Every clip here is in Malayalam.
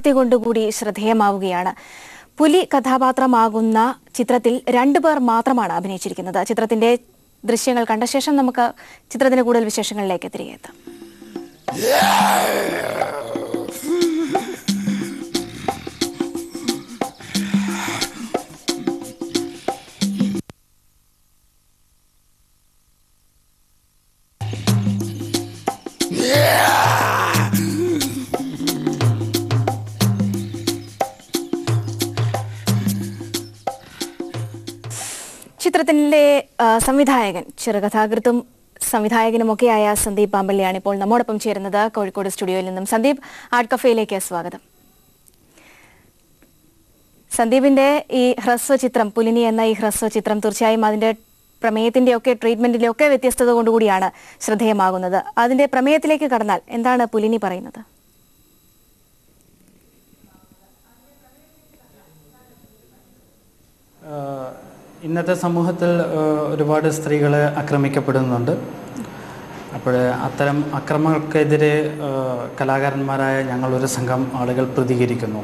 പ്രസക്തി കൊണ്ടുകൂടി ശ്രദ്ധേയമാവുകയാണ്. പുലി കഥാപാത്രമാകുന്ന ചിത്രത്തിൽ രണ്ടു പേർ മാത്രമാണ് അഭിനയിച്ചിരിക്കുന്നത്. ചിത്രത്തിന്റെ ദൃശ്യങ്ങൾ കണ്ട ശേഷം നമുക്ക് ചിത്രത്തിന്റെ കൂടുതൽ വിശേഷങ്ങളിലേക്ക് തിരികെ എത്താം ചിത്രത്തിലെ ആ, സംവിധായകൻ ചെറുകഥാകൃത്തും സംവിധായകനുമൊക്കെയായ സന്ദീപ് പാമ്പള്ളിയാണ് ഇപ്പോൾ നമ്മോടൊപ്പം ചേരുന്നത്. കോഴിക്കോട് സ്റ്റുഡിയോയിൽ നിന്നും സന്ദീപ് ആർട്ട് കഫേയിലേക്ക് സ്വാഗതം. സന്ദീപിന്റെ ഈ ഹ്രസ്വ ചിത്രം പുലിനി എന്ന ഈ ഹ്രസ്വ ചിത്രം തീർച്ചയായും അതിന്റെ പ്രമേയത്തിന്റെ ഒക്കെ ട്രീറ്റ്മെന്റിന്റെ ഒക്കെ വ്യത്യസ്തത കൊണ്ടുകൂടിയാണ് ശ്രദ്ധേയമാകുന്നത്. അതിന്റെ പ്രമേയത്തിലേക്ക് കടന്നാൽ എന്താണ് പുലിനി പറയുന്നത്? ആഹ് ഇന്നത്തെ സമൂഹത്തിൽ ഒരുപാട് സ്ത്രീകൾ ആക്രമിക്കപ്പെടുന്നുണ്ട്. അപ്പോൾ അത്തരം അക്രമങ്ങൾക്കെതിരെ കലാകാരന്മാരായ ഞങ്ങളൊരു സംഘം ആളുകൾ പ്രതികരിക്കുന്നു.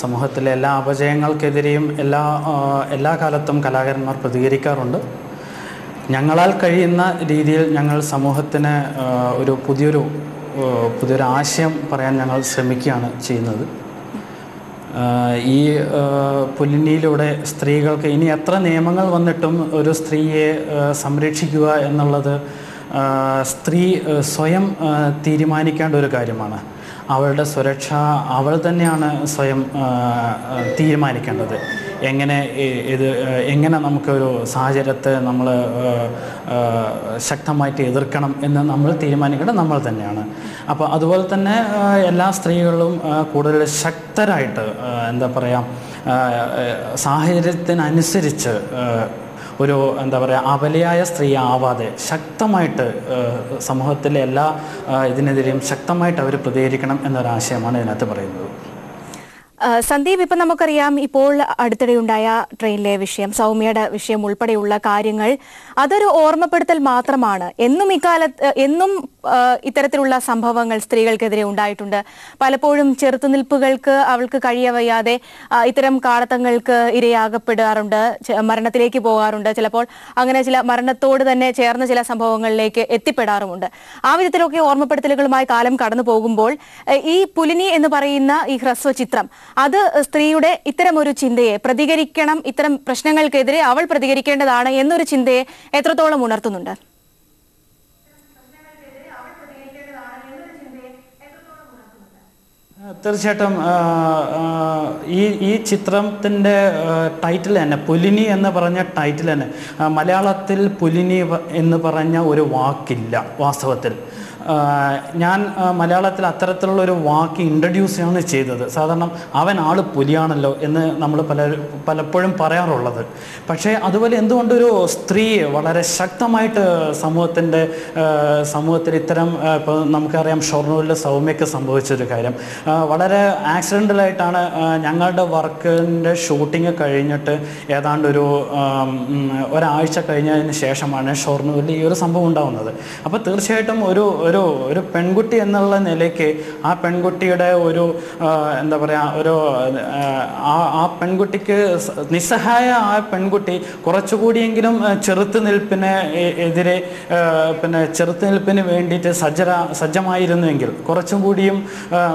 സമൂഹത്തിലെ എല്ലാ അപജയങ്ങൾക്കെതിരെയും എല്ലാ എല്ലാ കാലത്തും കലാകാരന്മാർ പ്രതികരിക്കാറുണ്ട്. ഞങ്ങളാൽ കഴിയുന്ന രീതിയിൽ ഞങ്ങൾ സമൂഹത്തിന് ഒരു പുതിയൊരു പുതിയൊരു ആശയം പറയാൻ ഞങ്ങൾ ശ്രമിക്കുകയാണ് ചെയ്യുന്നത്. ഈ പുലിനിയിലൂടെ സ്ത്രീകൾക്ക് ഇനി എത്ര നിയമങ്ങൾ വന്നിട്ടും ഒരു സ്ത്രീയെ സംരക്ഷിക്കുക എന്നുള്ളത് സ്ത്രീ സ്വയം തീരുമാനിക്കേണ്ട ഒരു കാര്യമാണ്. അവളുടെ സുരക്ഷ അവൾ തന്നെയാണ് സ്വയം തീരുമാനിക്കേണ്ടത്. എങ്ങനെ ഇത് എങ്ങനെ നമുക്കൊരു സാഹചര്യത്തെ നമ്മൾ ശക്തമായിട്ട് എതിർക്കണം എന്ന് നമ്മൾ തീരുമാനിക്കേണ്ടത് നമ്മൾ തന്നെയാണ്. അപ്പോൾ അതുപോലെ തന്നെ എല്ലാ സ്ത്രീകളും കൂടുതൽ ശക്തരായിട്ട് എന്താ പറയുക സാഹചര്യത്തിനനുസരിച്ച് ഒരു എന്താ പറയുക അബലയായ സ്ത്രീ ആവാതെ ശക്തമായിട്ട് സമൂഹത്തിലെ എല്ലാ ഇതിനെതിരെയും ശക്തമായിട്ട് അവർ പ്രതികരിക്കണം എന്നൊരാശയമാണ് ഇതിനകത്ത് പറയുന്നത്. സന്ദീപ് ഇപ്പം നമുക്കറിയാം ഇപ്പോൾ അടുത്തിടെ ഉണ്ടായ ട്രെയിനിലെ വിഷയം സൗമ്യയുടെ വിഷയം ഉൾപ്പെടെയുള്ള കാര്യങ്ങൾ അതൊരു ഓർമ്മപ്പെടുത്തൽ മാത്രമാണ്. എന്നും ഇക്കാലത്ത് എന്നും ഇത്തരത്തിലുള്ള സംഭവങ്ങൾ സ്ത്രീകൾക്കെതിരെ ഉണ്ടായിട്ടുണ്ട്. പലപ്പോഴും ചെറുത്തുനിൽപ്പുകൾക്ക് അവൾക്ക് കഴിയവയ്യാതെ ഇത്തരം കാടത്തങ്ങൾക്ക് ഇരയാകപ്പെടാറുണ്ട് മരണത്തിലേക്ക് പോകാറുണ്ട്. ചിലപ്പോൾ അങ്ങനെ ചില മരണത്തോട് തന്നെ ചേർന്ന ചില സംഭവങ്ങളിലേക്ക് എത്തിപ്പെടാറുമുണ്ട്. ആ വിധത്തിലൊക്കെ ഓർമ്മപ്പെടുത്തലുകളുമായി കാലം കടന്നു പോകുമ്പോൾ ഈ പുലിനി എന്ന് പറയുന്ന ഈ ഹ്രസ്വ ചിത്രം അത് സ്ത്രീയുടെ ഇത്തരം ഒരു ചിന്തയെ പ്രതികരിക്കണം ഇത്തരം പ്രശ്നങ്ങൾക്കെതിരെ അവൾ പ്രതികരിക്കേണ്ടതാണ് എന്നൊരു ചിന്തയെ എത്രത്തോളം ഉണർത്തുന്നുണ്ട്? തീർച്ചയായിട്ടും ഈ ഈ ചിത്രത്തിന്റെ ടൈറ്റിൽ തന്നെ പുലിനി എന്ന് പറഞ്ഞ ടൈറ്റിൽ തന്നെ മലയാളത്തിൽ പുലിനി എന്ന് പറഞ്ഞ ഒരു വാക്കില്ല വാസ്തവത്തിൽ. ഞാൻ മലയാളത്തിൽ അത്തരത്തിലുള്ള ഒരു വാക്ക് ഇൻട്രൊഡ്യൂസ് ആണ് ചെയ്തത്. സാധാരണ അവൻ ആൾ പുലിയാണല്ലോ എന്ന് നമ്മൾ പല പലപ്പോഴും പറയാറുള്ളത്. പക്ഷേ അതുപോലെ എന്തുകൊണ്ടൊരു സ്ത്രീ വളരെ ശക്തമായിട്ട് സമൂഹത്തിന്റെ സമൂഹത്തിൽ ഇത്തരം ഇപ്പോൾ നമുക്കറിയാം ഷൊർണൂരിൽ സൗമ്യക്ക് സംഭവിച്ചൊരു കാര്യം. വളരെ ആക്സിഡന്റലായിട്ടാണ് ഞങ്ങളുടെ വർക്കിന്റെ ഷൂട്ടിങ് കഴിഞ്ഞിട്ട് ഏതാണ്ട് ഒരു ഒരാഴ്ച കഴിഞ്ഞതിന് ശേഷമാണ് ഷൊർണൂരിൽ ഈ ഒരു സംഭവം ഉണ്ടാകുന്നത് അപ്പോൾ തീർച്ചയായിട്ടും ഒരു ഒരു ഒരു പെൺകുട്ടി എന്നുള്ള നിലയ്ക്ക് ആ പെൺകുട്ടിയുടെ ഒരു എന്താ പറയുക ഒരു ആ ആ പെൺകുട്ടിക്ക് നിസ്സഹായ ആ പെൺകുട്ടി കുറച്ചുകൂടിയെങ്കിലും ചെറുത്ത് ചെറുത്തുനിൽപ്പിന് എതിരെ പിന്നെ പിന്നെ ചെറുത്തുനിൽപ്പിന് വേണ്ടിയിട്ട് സജ്ജര സജ്ജമായിരുന്നുവെങ്കിൽ കുറച്ചും കൂടിയും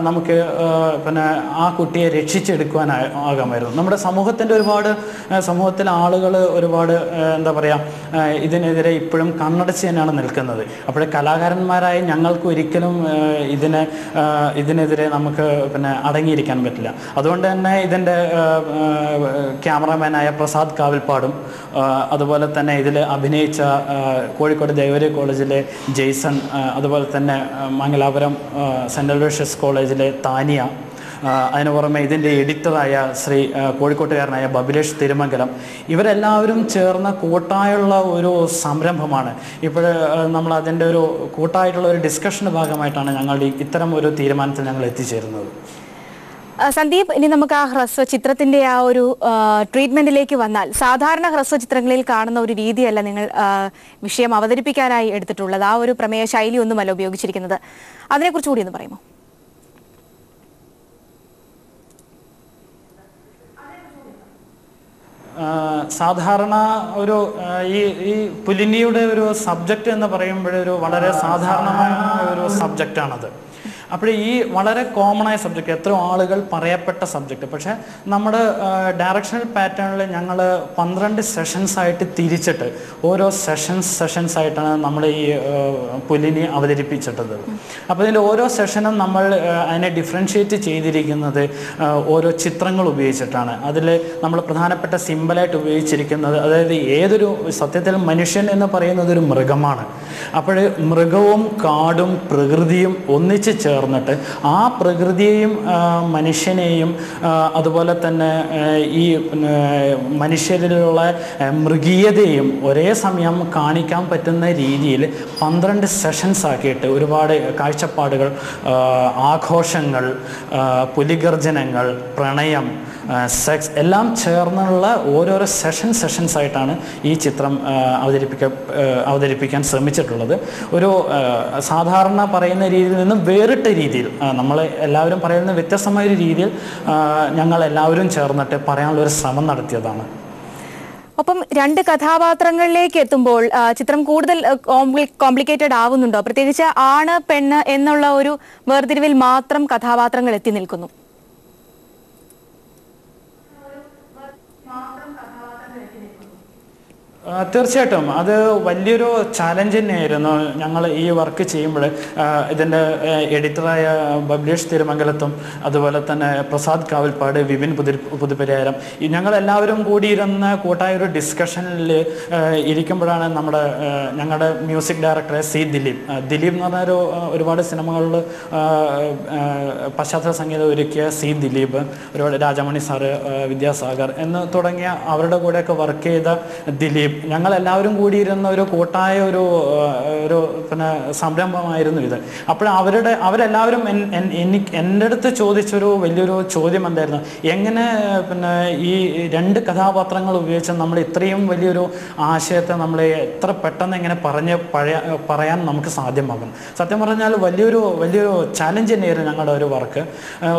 നമുക്ക് പിന്നെ ആ കുട്ടിയെ രക്ഷിച്ചെടുക്കുവാൻ ആകാമായിരുന്നു. നമ്മുടെ സമൂഹത്തിന്റെ ഒരുപാട് സമൂഹത്തിലെ ആളുകൾ ഒരുപാട് എന്താ പറയുക ഇതിനെതിരെ ഇപ്പോഴും കണ്ണടച്ച് തന്നെയാണ് നിൽക്കുന്നത്. അപ്പോൾ കലാകാരന്മാരായ ഞങ്ങൾക്ക് ഒരിക്കലും ഇതിന് ഇതിനെതിരെ നമുക്ക് പിന്നെ അടങ്ങിയിരിക്കാൻ പറ്റില്ല. അതുകൊണ്ട് തന്നെ ഇതിന്റെ ക്യാമറമാനായ പ്രസാദ് കാവിൽപ്പാടും അതുപോലെ തന്നെ ഇതിൽ അഭിനയിച്ച കോഴിക്കോട് ദേവരി കോളേജിലെ ജെയ്സൺ അതുപോലെ തന്നെ മംഗലാപുരം സെൻട്രൽ സെന്റ് കോളേജിലെ താനിയ അതിന് പുറമെ ഇതിന്റെ എഡിറ്ററായ ശ്രീ കോഴിക്കോട്ടുകാരനായ ബബിലേഷ് തിരുമംഗലം. ഇവരെല്ലാവരും ചേർന്ന കൂട്ടായുള്ള ഒരു സംരംഭമാണ്. ഇപ്പോൾ നമ്മൾ അതിന്റെ ഒരു കൂട്ടായിട്ടുള്ള ഒരു ഡിസ്കഷന്റെ ഭാഗമായിട്ടാണ് ഞങ്ങളുടെ ഇത്തരം ഒരു തീരുമാനത്തിൽ ഞങ്ങൾ എത്തിച്ചേരുന്നത്. സന്ദീപ് ഇനി നമുക്ക് ആ ഹ്രസ്വ ചിത്രത്തിന്റെ ആ ഒരു ട്രീറ്റ്മെന്റിലേക്ക് വന്നാൽ സാധാരണ ഹ്രസ്വ ചിത്രങ്ങളിൽ കാണുന്ന ഒരു രീതിയല്ല നിങ്ങൾ വിഷയം അവതരിപ്പിക്കാനായി എടുത്തിട്ടുള്ളത്. ആ ഒരു പ്രമേയ ശൈലി ഒന്നുമല്ല ഉപയോഗിച്ചിരിക്കുന്നത്. അതിനെക്കുറിച്ച് കൂടി ഒന്ന് പറയുമോ? സാധാരണ ഒരു ഈ ഈ പുലിനിയുടെ ഒരു സബ്ജക്റ്റ് എന്ന് പറയുമ്പോഴൊരു വളരെ സാധാരണമായ ഒരു സബ്ജക്റ്റാണത്. അപ്പോൾ ഈ വളരെ കോമൺ ആയ സബ്ജക്റ്റ് എത്ര ആളുകൾ പറയപ്പെട്ട സബ്ജക്റ്റ് പക്ഷേ നമ്മുടെ ഡയറക്ഷണൽ പാറ്റേണിൽ ഞങ്ങൾ പന്ത്രണ്ട് സെഷൻസ് ആയിട്ട് തിരിച്ചിട്ട് ഓരോ സെഷൻസ് സെഷൻസ് ആയിട്ടാണ് നമ്മൾ ഈ പുലിനെ അവതരിപ്പിച്ചിട്ടത്. അപ്പോൾ ഇതിന്റെ ഓരോ സെഷനും നമ്മൾ അതിനെ ഡിഫറൻഷ്യേറ്റ് ചെയ്തിരിക്കുന്നത് ഓരോ ചിത്രങ്ങൾ ഉപയോഗിച്ചിട്ടാണ്. അതിൽ നമ്മൾ പ്രധാനപ്പെട്ട സിമ്പിളായിട്ട് ഉപയോഗിച്ചിരിക്കുന്നത് അതായത് ഏതൊരു സത്യത്തിൽ മനുഷ്യൻ എന്ന് പറയുന്നത് ഒരു മൃഗമാണ്. അപ്പോൾ മൃഗവും കാടും പ്രകൃതിയും ഒന്നിച്ച് ചേർന്നിട്ട് ആ പ്രകൃതിയെയും മനുഷ്യനെയും അതുപോലെ തന്നെ ഈ മനുഷ്യരിലുള്ള മൃഗീയതയും ഒരേ സമയം കാണിക്കാൻ പറ്റുന്ന രീതിയിൽ പന്ത്രണ്ട് സെഷൻസ് ആക്കിയിട്ട് ഒരുപാട് കാഴ്ചപ്പാടുകൾ ആഘോഷങ്ങൾ പുലിഗർജനങ്ങൾ പ്രണയം സെക്സ് എല്ലാം ചേർന്നുള്ള ഓരോരോ സെഷൻ സെഷൻസ് ആയിട്ടാണ് ഈ ചിത്രം അവതരിപ്പിക്ക അവതരിപ്പിക്കാൻ ശ്രമിച്ചിട്ടുള്ളത്. ഒരു സാധാരണ പറയുന്ന രീതിയിൽ നിന്നും വേറിട്ട രീതിയിൽ നമ്മൾ എല്ലാവരും പറയുന്ന വ്യത്യസ്തമായ ഒരു രീതിയിൽ ഞങ്ങൾ എല്ലാവരും ചേർന്നിട്ട് പറയാനുള്ള ഒരു ശ്രമം നടത്തിയതാണ്. ഒപ്പം രണ്ട് കഥാപാത്രങ്ങളിലേക്ക് എത്തുമ്പോൾ ചിത്രം കൂടുതൽ കോംപ്ലിക്കേറ്റഡ് ആവുന്നുണ്ടോ? പ്രത്യേകിച്ച് ആണ് പെണ്ണ് എന്നുള്ള ഒരു വേർതിരിവിൽ മാത്രം കഥാപാത്രങ്ങൾ എത്തി നിൽക്കുന്നു. തീർച്ചയായിട്ടും. അത് വലിയൊരു ചാലഞ്ച് തന്നെയായിരുന്നു ഞങ്ങൾ ഈ വർക്ക് ചെയ്യുമ്പോൾ. ഇതിന്റെ എഡിറ്ററായ ബബ്ലേഷ് തിരുമംഗലത്തും അതുപോലെ തന്നെ പ്രസാദ് കാവൽപ്പാട് വിപിൻ പുതി പുതുപരിയാരം ഞങ്ങളെല്ലാവരും കൂടി ഇരുന്ന കൂട്ടായ ഒരു ഡിസ്കഷനിൽ ഇരിക്കുമ്പോഴാണ് നമ്മുടെ ഞങ്ങളുടെ മ്യൂസിക് ഡയറക്ടറെ സി ദിലീപ്. ദിലീപ് എന്ന് പറഞ്ഞൊരു ഒരുപാട് സിനിമകളിൽ പശ്ചാത്തല സംഗീതം ഒരുക്കിയ സി ദിലീപ് ഒരുപാട് രാജമണി സാറ് വിദ്യാസാഗർ എന്ന് തുടങ്ങിയ അവരുടെ കൂടെയൊക്കെ വർക്ക് ചെയ്ത ദിലീപ് ഞങ്ങൾ കൂടിയിരുന്ന ഒരു കൂട്ടായ ഒരു ഒരു പിന്നെ സംരംഭമായിരുന്നു ഇത്. അപ്പോൾ അവരുടെ അവരെല്ലാവരും എനിക്ക് എന്റെ അടുത്ത് ചോദിച്ചൊരു വലിയൊരു ചോദ്യം എന്തായിരുന്നു? എങ്ങനെ പിന്നെ ഈ രണ്ട് കഥാപാത്രങ്ങൾ ഉപയോഗിച്ച് നമ്മൾ ഇത്രയും വലിയൊരു ആശയത്തെ നമ്മൾ എത്ര പെട്ടെന്ന് എങ്ങനെ പറഞ്ഞ് പറയാൻ നമുക്ക് സാധ്യമാകും? സത്യം പറഞ്ഞാൽ വലിയൊരു വലിയൊരു ചാലഞ്ച് തന്നെയായിരുന്നു ഞങ്ങളുടെ ഒരു വർക്ക്.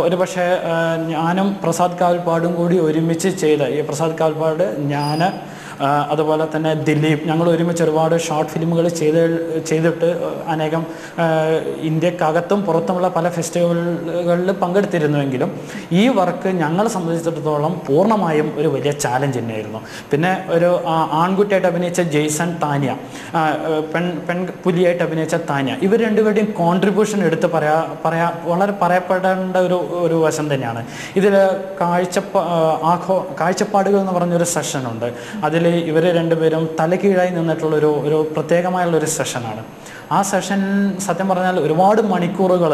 ഒരു പക്ഷേ ഞാനും പ്രസാദ് കാവൽപ്പാടും കൂടി ഒരുമിച്ച് ചെയ്ത ഈ പ്രസാദ് കാവൽപ്പാട് ഞാൻ അതുപോലെ തന്നെ ദിലീപ്. ഞങ്ങൾ ഒരുമിച്ച് ഒരുപാട് ഷോർട്ട് ഫിലിമുകൾ ചെയ്ത് ചെയ്തിട്ട് അനേകം ഇന്ത്യക്കകത്തും പുറത്തുമുള്ള പല ഫെസ്റ്റിവലുകളിൽ പങ്കെടുത്തിരുന്നുവെങ്കിലും ഈ വർക്ക് ഞങ്ങളെ സംബന്ധിച്ചിടത്തോളം പൂർണമായും ഒരു വലിയ ചാലഞ്ച് തന്നെയായിരുന്നു. പിന്നെ ഒരു ആൺകുട്ടിയായിട്ട് അഭിനയിച്ച ജെയ്സൺ താനിയ പെൺ പെൺ പുലിയായിട്ട് അഭിനയിച്ച താനിയ ഇവർ രണ്ടുപേരുടെയും കോൺട്രിബ്യൂഷൻ എടുത്ത് പറയാ പറയാ വളരെ പറയപ്പെടേണ്ട ഒരു ഒരു വശം തന്നെയാണ്. ഇതിൽ കാഴ്ചപ്പാ ആഘോ കാഴ്ചപ്പാടുകൾ എന്ന് പറഞ്ഞൊരു സെഷനുണ്ട് അതിൽ ഇവർ രണ്ടുപേരും തലകീഴായി നിന്നിട്ടുള്ള ഒരു ഒരു പ്രത്യേകമായുള്ള ഒരു സെഷനാണ് ആ സെഷൻ സത്യം പറഞ്ഞാൽ ഒരുപാട് മണിക്കൂറുകൾ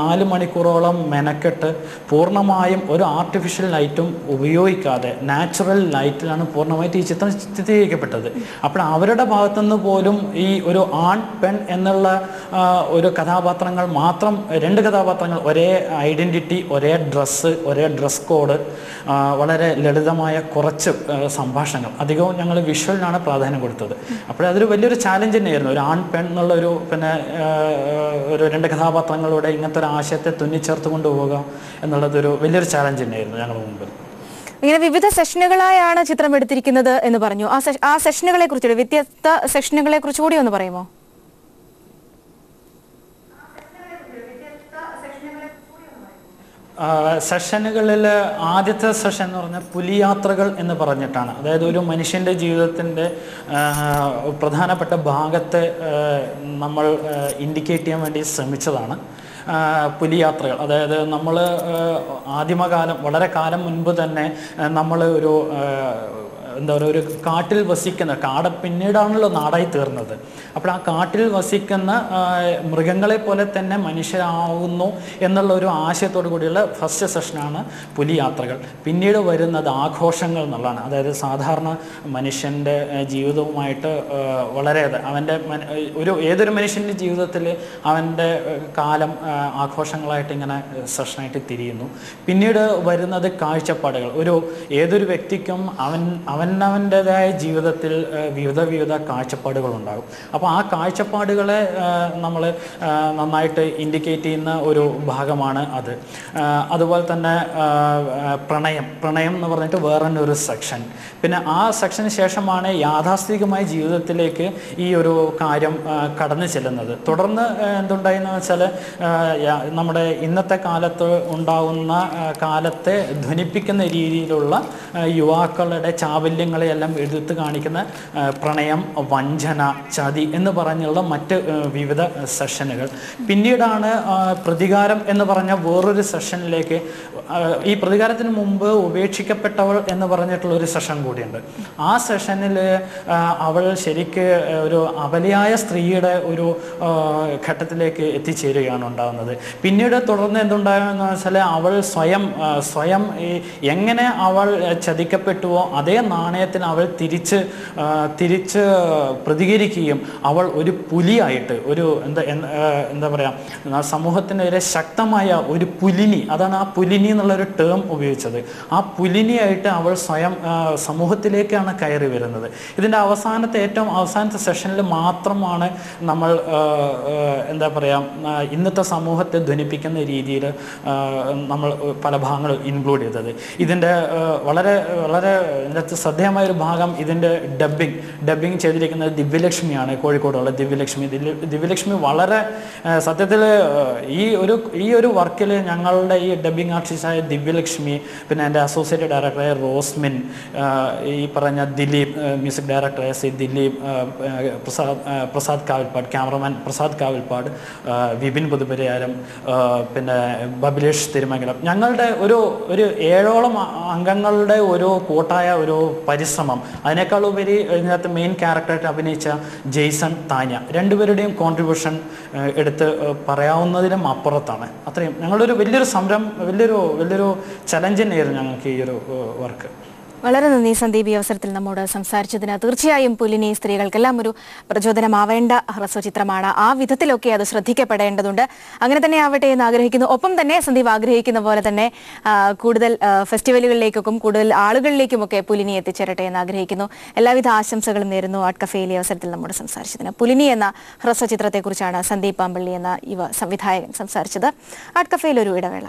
നാല് മണിക്കൂറോളം മെനക്കെട്ട് പൂർണമായും ഒരു ആർട്ടിഫിഷ്യൽ ലൈറ്റും ഉപയോഗിക്കാതെ നാച്ചുറൽ ലൈറ്റിലാണ് പൂർണമായിട്ട് ഈ ചിത്രം ചിത്രീകരിക്കപ്പെട്ടത്. അപ്പോൾ അവരുടെ ഭാഗത്തുനിന്ന് പോലും ഈ ഒരു ആൺ പെൺ എന്നുള്ള ഒരു കഥാപാത്രങ്ങൾ മാത്രം രണ്ട് കഥാപാത്രങ്ങൾ ഒരേ ഐഡന്റിറ്റി ഒരേ ഡ്രസ്സ് ഒരേ ഡ്രസ് കോഡ് വളരെ ലളിതമായ കുറച്ച് സംഭാഷണങ്ങൾ. അധികവും ഞങ്ങൾ വിഷ്വലിനാണ് പ്രാധാന്യം കൊടുത്തത്. അപ്പോൾ അതൊരു വലിയൊരു ചാലഞ്ച് തന്നെയായിരുന്നു. ഒരു ആൺ പെൺ എന്നുള്ള ഒരു പിന്നെ ഒരു രണ്ട് കഥാപാത്രങ്ങളുടെ ഇങ്ങനത്തെ ഒരു ആശയത്തെ തുന്നിച്ചേർത്ത് കൊണ്ടുപോകുക എന്നുള്ളതൊരു വലിയൊരു ചാലഞ്ച് തന്നെയായിരുന്നു ഞങ്ങളുടെ മുമ്പിൽ. ഇങ്ങനെ വിവിധ സെഷനുകളായാണ് ചിത്രം എടുത്തിരിക്കുന്നത് എന്ന് പറഞ്ഞു. ആ സെഷ- സെഷനുകളെ കുറിച്ചുകൂടി വ്യത്യസ്ത സെഷനുകളെ കുറിച്ചുകൂടി ഒന്ന് പറയുമോ? സെഷനുകളിൽ ആദ്യത്തെ സെഷൻ എന്ന് പറഞ്ഞാൽ പുലിയാത്രകൾ എന്ന് പറഞ്ഞിട്ടാണ്. അതായത് ഒരു മനുഷ്യന്റെ ജീവിതത്തിന്റെ പ്രധാനപ്പെട്ട ഭാഗത്തെ നമ്മൾ ഇൻഡിക്കേറ്റ് ചെയ്യാൻ വേണ്ടി ശ്രമിച്ചതാണ് പുലിയാത്രകൾ. അതായത് നമ്മൾ ആദിമകാലം വളരെ കാലം മുൻപ് തന്നെ നമ്മൾ ഒരു എന്താ പറയുക ഒരു കാട്ടിൽ വസിക്കുന്ന കാട പിന്നീടാണല്ലോ നാടായി തീർന്നത്. അപ്പോൾ ആ കാട്ടിൽ വസിക്കുന്ന മൃഗങ്ങളെ പോലെ തന്നെ മനുഷ്യരാകുന്നു എന്നുള്ള ഒരു ആശയത്തോടു കൂടിയുള്ള ഫസ്റ്റ് സെഷനാണ് പുലിയാത്രകൾ പിന്നീട് വരുന്നത് ആഘോഷങ്ങൾ എന്നുള്ളതാണ്. അതായത് സാധാരണ മനുഷ്യന്റെ ജീവിതവുമായിട്ട് വളരെ അവന്റെ ഒരു ഏതൊരു മനുഷ്യന്റെ ജീവിതത്തിൽ അവന്റെ കാലം ആഘോഷങ്ങളായിട്ട് ഇങ്ങനെ സെഷനായിട്ട് തിരിയുന്നു. പിന്നീട് വരുന്നത് കാഴ്ചപ്പാടുകൾ. ഒരു ഏതൊരു വ്യക്തിക്കും അവൻ അവൻ അവനവന്റെതായ ജീവിതത്തിൽ വിവിധ വിവിധ കാഴ്ചപ്പാടുകളുണ്ടാകും. അപ്പോൾ ആ കാഴ്ചപ്പാടുകളെ നമ്മൾ നന്നായിട്ട് ഇൻഡിക്കേറ്റ് ചെയ്യുന്ന ഒരു ഭാഗമാണ് അത്. അതുപോലെ തന്നെ പ്രണയം. പ്രണയം എന്ന് പറഞ്ഞിട്ട് വേറെ ഒരു സെക്ഷൻ. പിന്നെ ആ സെക്ഷന് ശേഷമാണ് യാഥാസ്ഥിതികമായ ജീവിതത്തിലേക്ക് ഈ ഒരു കാര്യം കടന്നു ചെല്ലുന്നത്. തുടർന്ന് എന്തുണ്ടായെന്ന് വെച്ചാൽ നമ്മുടെ ഇന്നത്തെ കാലത്ത് ഉണ്ടാകുന്ന കാലത്തെ ധ്വനിപ്പിക്കുന്ന രീതിയിലുള്ള യുവാക്കളുടെ യുവാക്കളുടെ ചാവല്യങ്ങളെയെല്ലാം എടുത്ത് കാണിക്കുന്ന പ്രണയം വഞ്ചന ചതി എന്ന് പറഞ്ഞുള്ള മറ്റ് വിവിധ സെഷനുകൾ. പിന്നീടാണ് പ്രതികാരം എന്ന് പറഞ്ഞ വേറൊരു സെഷനിലേക്ക് ഈ പ്രതികാരത്തിന് മുമ്പ് ഉപേക്ഷിക്കപ്പെട്ടവൾ എന്ന് പറഞ്ഞിട്ടുള്ള ഒരു സെഷൻ കൂടിയുണ്ട്. ആ സെഷനിൽ അവൾ ശരിക്ക് ഒരു അബലയായ സ്ത്രീയുടെ ഒരു ഘട്ടത്തിലേക്ക് എത്തിച്ചേരുകയാണ് ഉണ്ടാകുന്നത് പിന്നീട് തുടർന്ന് എന്തുണ്ടാകുമെന്ന് വെച്ചാൽ അവൾ സ്വയം സ്വയം ഈ എങ്ങനെ അവൾ ചതിക്കപ്പെട്ടുവോ അതേ നാണയത്തിന് അവൾ തിരിച്ച് തിരിച്ച് പ്രതികരിക്കുകയും അവൾ ഒരു പുലിയായിട്ട് ഒരു എന്താ എന്താ പറയുക സമൂഹത്തിനെതിരെ ശക്തമായ ഒരു പുലിനി അതാണ് ആ പുലിനി എന്നുള്ള ഒരു ടേം ഉപയോഗിച്ചത്. ആ പുലിനിയായിട്ട് അവൾ സ്വയം സമൂഹത്തിലേക്കാണ് കയറി വരുന്നത്. ഇതിന്റെ അവസാനത്തെ ഏറ്റവും അവസാനത്തെ സെഷനിൽ മാത്രമാണ് നമ്മൾ എന്താ പറയുക ഇന്നത്തെ സമൂഹത്തെ ധ്വനിപ്പിക്കുന്ന രീതിയിൽ നമ്മൾ പല ഭാഗങ്ങൾ ഇൻക്ലൂഡ് ചെയ്തത്. ഇതിന്റെ വളരെ വളരെ ഇതിനകത്ത് ശ്രദ്ധേയമായ ഒരു ഭാഗം ഇതിന്റെ ഡബ്ബിംഗ് ഡബ്ബിംഗ് ചെയ്തിരിക്കുന്നത് ദിവ്യലക്ഷ്മിയാണ് കോഴിക്കോടുള്ള ദിവ്യലക്ഷ്മി. ദിവ്യലക്ഷ്മി വളരെ സത്യത്തിൽ ഈ ഒരു ഈ ഒരു വർക്കിൽ ഞങ്ങളുടെ ഈ ഡബ്ബിംഗ് ആർട്ടിസ്റ്റായ ദിവ്യലക്ഷ്മി പിന്നെ എന്റെ അസോസിയേറ്റ് ഡയറക്ടറായ റോസ്മിൻ ഈ പറഞ്ഞ ദിലീപ് മ്യൂസിക് ഡയറക്ടറായ സി ദിലീപ് പ്രസാദ് പ്രസാദ് കാവിൽപ്പാട് ക്യാമറമാൻ പ്രസാദ് കാവിൽപ്പാട് വിപിൻ പുതുപരിയാരം പിന്നെ ബബിലേഷ് തിരുമംഗലം. ഞങ്ങളുടെ ഒരു ഒരു ഏഴോളം അംഗങ്ങളുടെ ഒരു കൂട്ടായ ഒരു പരിശ്രമം. അതിനേക്കാൾ ഉപരി ഇതിനകത്ത് മെയിൻ ക്യാരക്ടറായിട്ട് അഭിനയിച്ച ജെയ്സൺ താനിയ. രണ്ടുപേരുടെയും കോൺട്രിബ്യൂഷൻ എടുത്ത് പറയാവുന്നതിലും അപ്പുറത്താണ്. അത്രയും. ഞങ്ങളൊരു വലിയൊരു സംരംഭം വലിയൊരു വലിയൊരു ചലഞ്ച് തന്നെയായിരുന്നു ഞങ്ങൾക്ക് ഈ ഒരു വർക്ക്. വളരെ നന്ദി സന്ദീപ് ഈ അവസരത്തിൽ നമ്മോട് സംസാരിച്ചതിന്. തീർച്ചയായും പുലിനി സ്ത്രീകൾക്കെല്ലാം ഒരു പ്രചോദനമാവേണ്ട ഹ്രസ്വചിത്രമാണ്. ആ വിധത്തിലൊക്കെ അത് ശ്രദ്ധിക്കപ്പെടേണ്ടതുണ്ട്. അങ്ങനെ തന്നെ ആവട്ടെ എന്ന് ആഗ്രഹിക്കുന്നു. ഒപ്പം തന്നെ സന്ദീപ് ആഗ്രഹിക്കുന്ന പോലെ തന്നെ കൂടുതൽ ഫെസ്റ്റിവലുകളിലേക്കും കൂടുതൽ ആളുകളിലേക്കുമൊക്കെ പുലിനി എത്തിച്ചേരട്ടെ എന്ന് ആഗ്രഹിക്കുന്നു. എല്ലാവിധ ആശംസകളും നേരുന്നു ആർട്ട് കഫേയിൽ ഈ അവസരത്തിൽ നമ്മോട് സംസാരിച്ചതിന്. പുലിനി എന്ന ഹ്രസ്വചിത്രത്തെക്കുറിച്ചാണ് സന്ദീപ് പാമ്പള്ളി എന്ന യുവ സംവിധായകൻ സംസാരിച്ചത്. ആർട്ട് കഫേയിൽ ഒരു ഇടവേള.